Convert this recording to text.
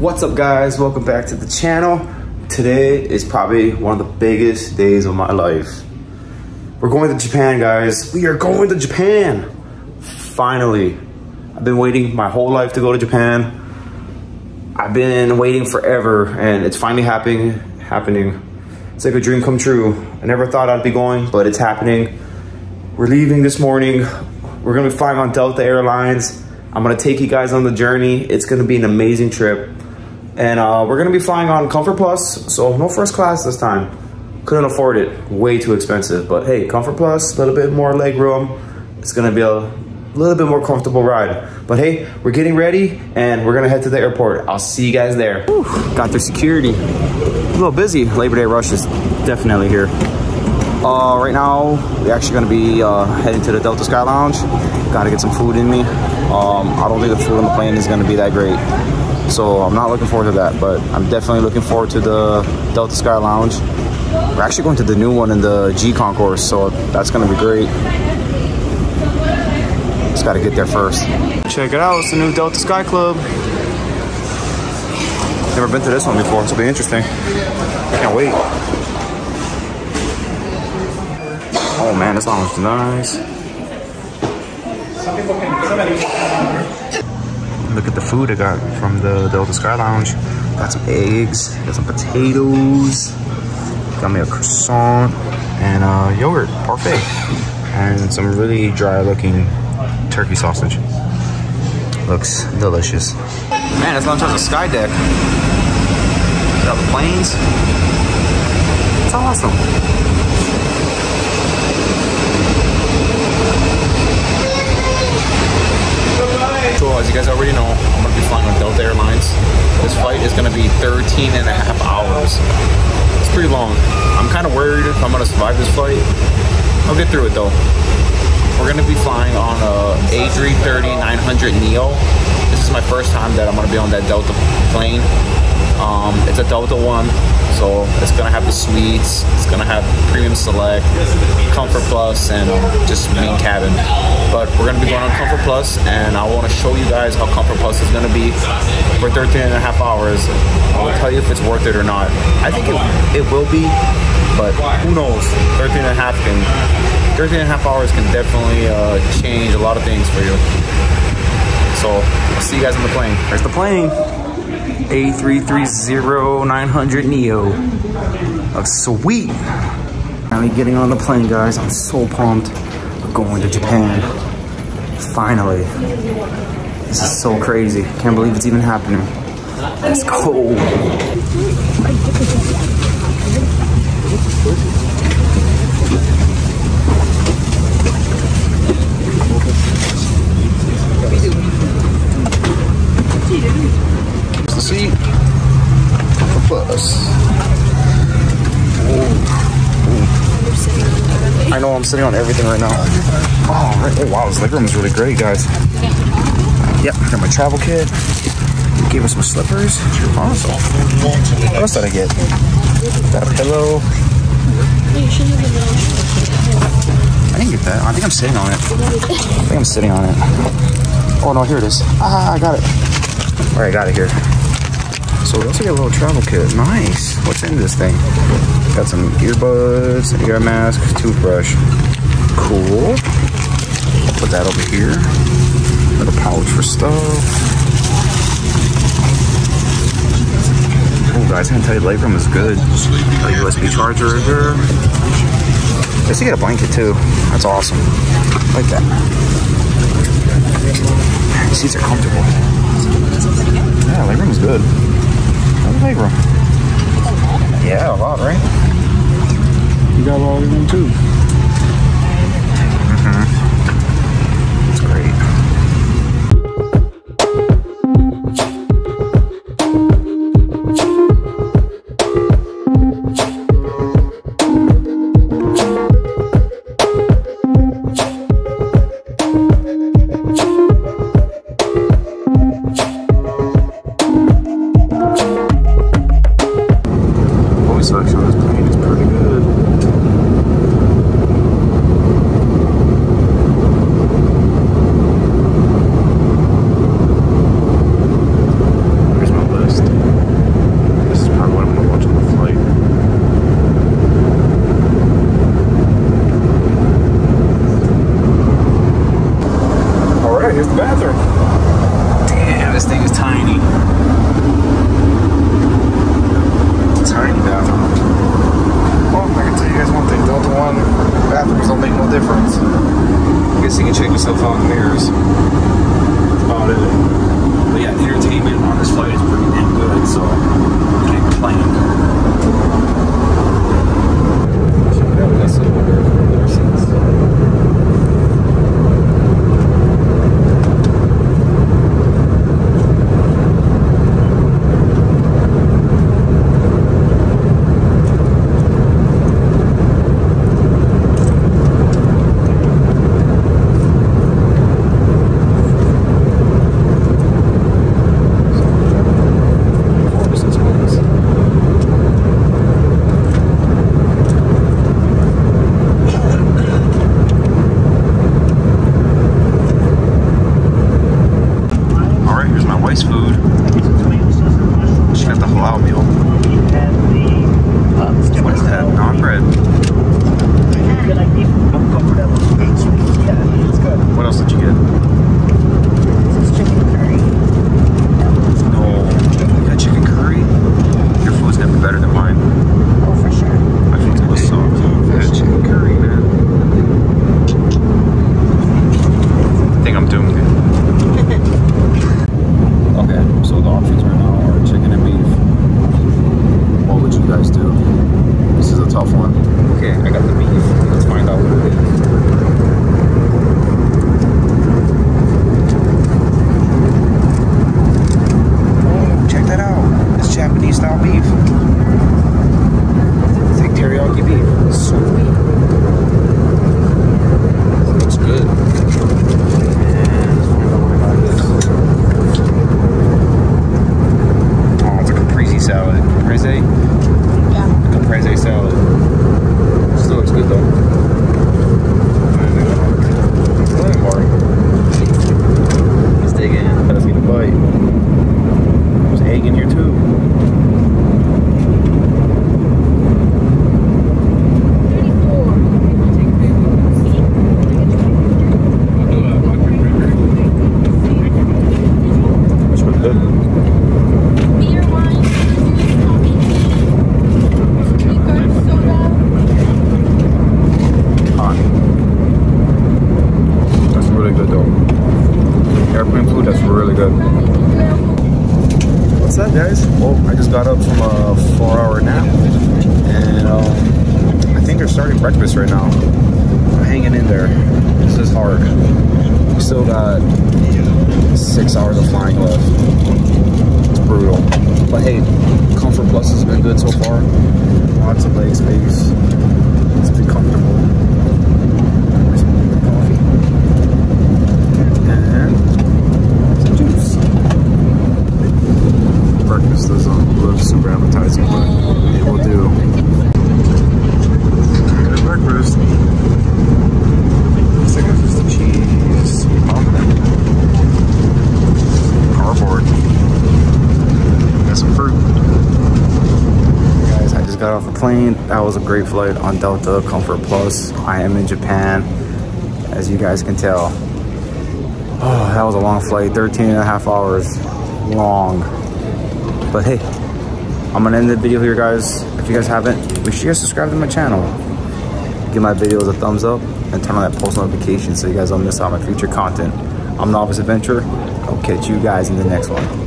What's up guys? Welcome back to the channel. Today is probably one of the biggest days of my life. We're going to Japan guys. We are going to Japan. Finally. I've been waiting my whole life to go to Japan. I've been waiting forever and it's finally happening. happening. It's like a dream come true. I never thought I'd be going, but it's happening. We're leaving this morning. We're gonna be flying on Delta Airlines. I'm gonna take you guys on the journey. It's gonna be an amazing trip. And uh, we're gonna be flying on Comfort Plus, so no first class this time. Couldn't afford it, way too expensive. But hey, Comfort Plus, a little bit more leg room. It's gonna be a little bit more comfortable ride. But hey, we're getting ready and we're gonna head to the airport. I'll see you guys there. Whew, got through security. A little busy. Labor Day rush is definitely here. Uh, right now, we're actually gonna be uh, heading to the Delta Sky Lounge. Gotta get some food in me. Um, I don't think the food on the plane is gonna be that great. So I'm not looking forward to that, but I'm definitely looking forward to the Delta Sky Lounge. We're actually going to the new one in the G Concourse, so that's gonna be great. Just gotta get there first. Check it out, it's the new Delta Sky Club. Never been to this one before, so it'll be interesting. I can't wait. Oh man, this lounge is nice. Look at the food I got from the Delta Sky Lounge. Got some eggs, got some potatoes, got me a croissant and a yogurt parfait, and some really dry looking turkey sausage. Looks delicious. Man, this lounge has the sky deck. Got the planes. It's awesome. So as you guys already know, I'm gonna be flying on Delta Airlines. This flight is gonna be 13 and a half hours. It's pretty long. I'm kind of worried if I'm gonna survive this flight. I'll get through it though. We're gonna be flying on a A330-900 Neo. This is my first time that I'm gonna be on that Delta plane. Um, it's a Delta one, so it's gonna have the suites. It's gonna have premium select, comfort plus, and just main cabin. But we're gonna be going on comfort plus, and I want to show you guys how comfort plus is gonna be for 13 and a half hours. I will tell you if it's worth it or not. I think it, it will be, but who knows? 13 and a half can 13 and a half hours can definitely uh, change a lot of things for you. So I'll see you guys on the plane. There's the plane. A330-900 Neo. A sweet. Finally getting on the plane, guys. I'm so pumped. We're going to Japan. Finally. This is so crazy. Can't believe it's even happening. Let's go. The seat. I know I'm sitting on everything right now. Oh, right. oh wow, this leg room is really great, guys. Yep, got my travel kit. Gave us some slippers. Awesome. What else did I get? Got a pillow. I didn't get that. I think I'm sitting on it. I think I'm sitting on it. Oh no, here it is. Ah, I got it. All right, I got it here. So we also get a little travel kit. Nice. What's in this thing? Got some earbuds, ear mask, toothbrush. Cool. Put that over here. Little pouch for stuff. Oh, guys, I can tell you legroom is good. A USB charger right here. I guess you get a blanket too. That's awesome. I like that. Seats are comfortable. Yeah, legroom is good. How's the legroom? Yeah, a lot, right? You got a lot of them too. Mm-hmm. Voice selection on this plane is pretty good. Fog mirrors. About it. But yeah, the entertainment on this flight is pretty damn good, so I can't complain. There. This is hard. We still got six hours of flying left. It's brutal. But hey, Comfort Plus has been good so far. Lots of leg space. It's been comfortable. Some coffee. And some juice. Breakfast doesn't look super appetizing, but it will do. Good breakfast. Looks like it's just the cheese. Cardboard. Got some fruit. Guys, I just got off the plane. That was a great flight on Delta Comfort Plus. I am in Japan, as you guys can tell. Oh, that was a long flight, 13 and a half hours long. But hey, I'm gonna end the video here, guys. If you guys haven't, make sure you guys subscribe to my channel. Give my videos a thumbs up and turn on that post notification so you guys don't miss out on my future content. I'm Novice Adventurer. I'll catch you guys in the next one.